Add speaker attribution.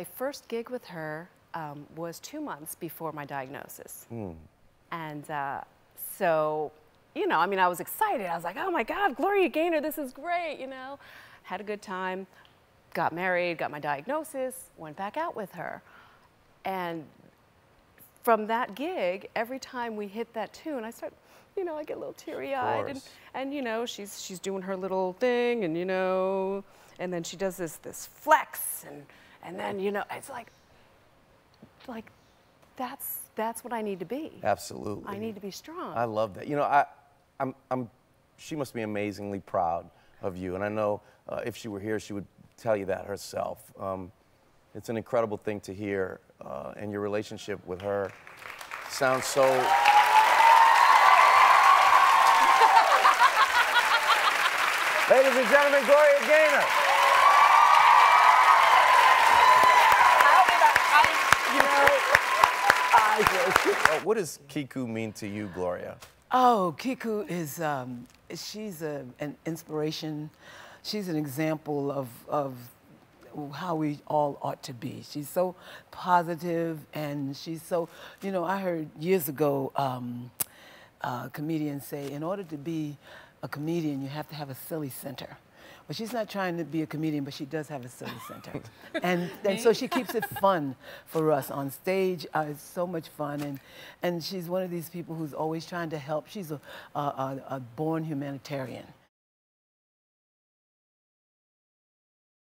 Speaker 1: My first gig with her um, was two months before my diagnosis.
Speaker 2: Mm.
Speaker 1: And uh, so, you know, I mean, I was excited. I was like, oh my God, Gloria Gaynor, this is great, you know. Had a good time, got married, got my diagnosis, went back out with her. And from that gig, every time we hit that tune, I start, you know, I get a little teary eyed. And, and, you know, she's, she's doing her little thing, and, you know, and then she does this, this flex, and, and then, you know, it's like, like, that's, that's what I need to be.
Speaker 2: Absolutely.
Speaker 1: I need to be strong.
Speaker 2: I love that. You know, I, I'm, I'm, she must be amazingly proud of you. And I know uh, if she were here, she would tell you that herself. Um, it's an incredible thing to hear, uh, and your relationship with her sounds so. Ladies and gentlemen, Gloria Gaynor. Uh, what does Kiku mean to you, Gloria?
Speaker 3: Oh, Kiku is, um, she's a, an inspiration. She's an example of, of how we all ought to be. She's so positive and she's so, you know, I heard years ago um, a comedian say, in order to be a comedian, you have to have a silly center. But she's not trying to be a comedian, but she does have a silly center. and, and so she keeps it fun for us on stage. Uh, it's so much fun. And, and she's one of these people who's always trying to help. She's a, a, a born humanitarian.